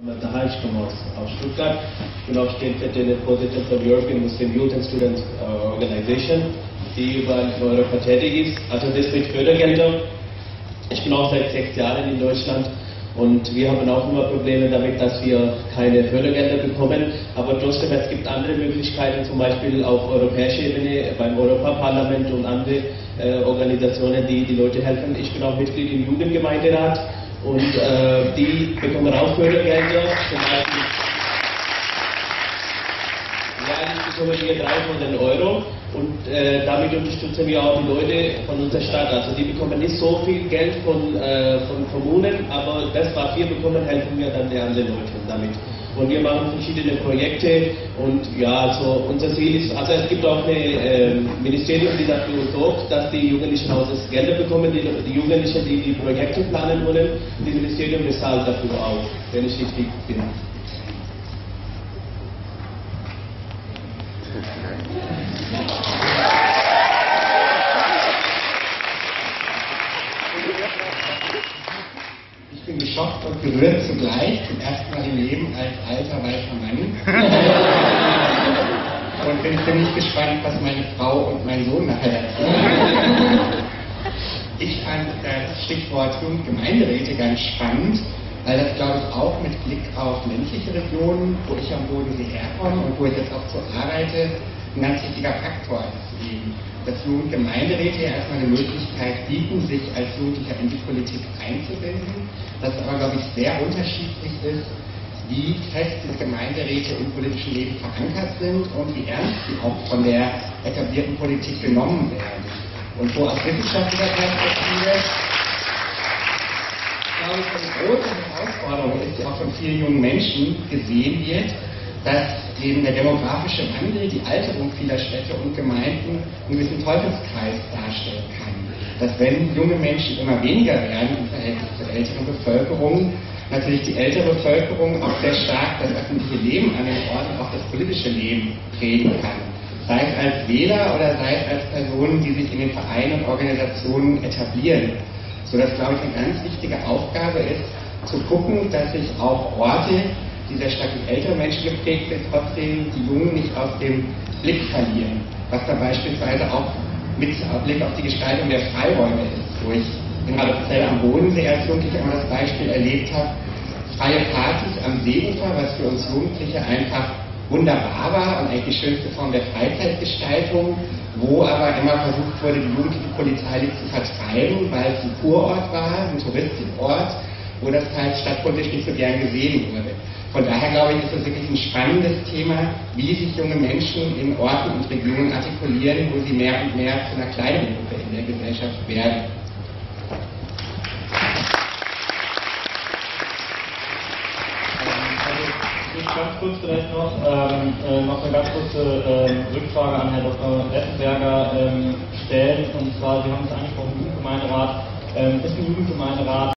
Ich komme aus, aus Stuttgart. Bin auch stellvertretender Vorsitzender von European Muslim Youth and Student uh, Organization, die über Europa tätig ist. Also das mit Fördergeldern. Ich bin auch seit sechs Jahren in Deutschland und wir haben auch immer Probleme damit, dass wir keine Fördergelder bekommen. Aber trotzdem, es gibt andere Möglichkeiten, zum Beispiel auf europäischer Ebene beim Europaparlament und andere äh, Organisationen, die die Leute helfen. Ich bin auch Mitglied im Jugendgemeinderat und äh, die bekommen auch Fördergelder. Zum Beispiel jährlich bekommen wir 300 Euro und äh, damit unterstützen wir auch die Leute von unserer Stadt. Also die bekommen nicht so viel Geld von, äh, von Kommunen, aber das, was wir bekommen, helfen wir dann den anderen Leuten damit. Und wir machen verschiedene Projekte und ja, also unser Ziel ist, also es gibt auch ein äh, Ministerium, die dafür sorgt, dass die Jugendlichen auch das Geld bekommen, die, die Jugendlichen, die die Projekte planen wollen, das Ministerium bezahlt dafür auch, wenn ich richtig bin. Ich bin geschockt und gerührt zugleich, zum ersten Mal im Leben als alter weißer Mann. und bin ziemlich gespannt, was meine Frau und mein Sohn nachher erzählen. Ich fand das Stichwort Jugendgemeinderäte ganz spannend, weil das, glaube ich, auch mit Blick auf ländliche Regionen, wo ich am Bodensee herkomme und wo ich jetzt auch so arbeite, ein ganz wichtiger Faktor ist eben, dass Jugendgemeinderäte ja erstmal eine Möglichkeit bieten, sich als Jugendlicher in die Politik einzubinden, dass aber, glaube ich, sehr unterschiedlich ist, wie fest diese Gemeinderäte im politischen Leben verankert sind und wie ernst sie auch von der etablierten Politik genommen werden. Und wo aus wissenschaftlicher Perspektive glaube ich, eine große Herausforderung ist, die auch von vielen jungen Menschen gesehen wird, dass eben der demografische Wandel, die Alterung vieler Städte und Gemeinden einen gewissen Teufelskreis darstellen kann. Dass wenn junge Menschen immer weniger werden im Verhältnis zur älteren Bevölkerung, natürlich die ältere Bevölkerung auch sehr stark das öffentliche Leben an den Orten, auch das politische Leben prägen kann. Sei es als Wähler oder sei es als Personen, die sich in den Vereinen und Organisationen etablieren. Sodass, glaube ich, eine ganz wichtige Aufgabe ist, zu gucken, dass sich auch Orte, die sehr stark durch ältere Menschen geprägt sind, trotzdem die Jungen nicht aus dem Blick verlieren. Was da beispielsweise auch mit Blick auf die Gestaltung der Freiräume ist, wo ich in Radolfzell am Bodensee als Jugendlicher immer das Beispiel erlebt habe, freie Partys am Seeufer, was für uns Jugendliche einfach wunderbar war und eigentlich die schönste Form der Freizeitgestaltung, wo aber immer versucht wurde, die jugendliche Polizei zu vertreiben, weil es ein Kurort war, ein Touristikort, wo das halt stadtpolitisch nicht so gern gesehen wurde. Von daher glaube ich, ist es wirklich ein spannendes Thema, wie sich junge Menschen in Orten und Regionen artikulieren, wo sie mehr und mehr zu einer kleinen Gruppe in der Gesellschaft werden. ganz kurz vielleicht noch, ähm, äh, noch eine ganz kurze ähm, Rückfrage an Herrn Dr. Lettenberger ähm, stellen. Und zwar, Sie haben es angesprochen, Jugendgemeinderat. Ähm, ist ein Jugendgemeinderat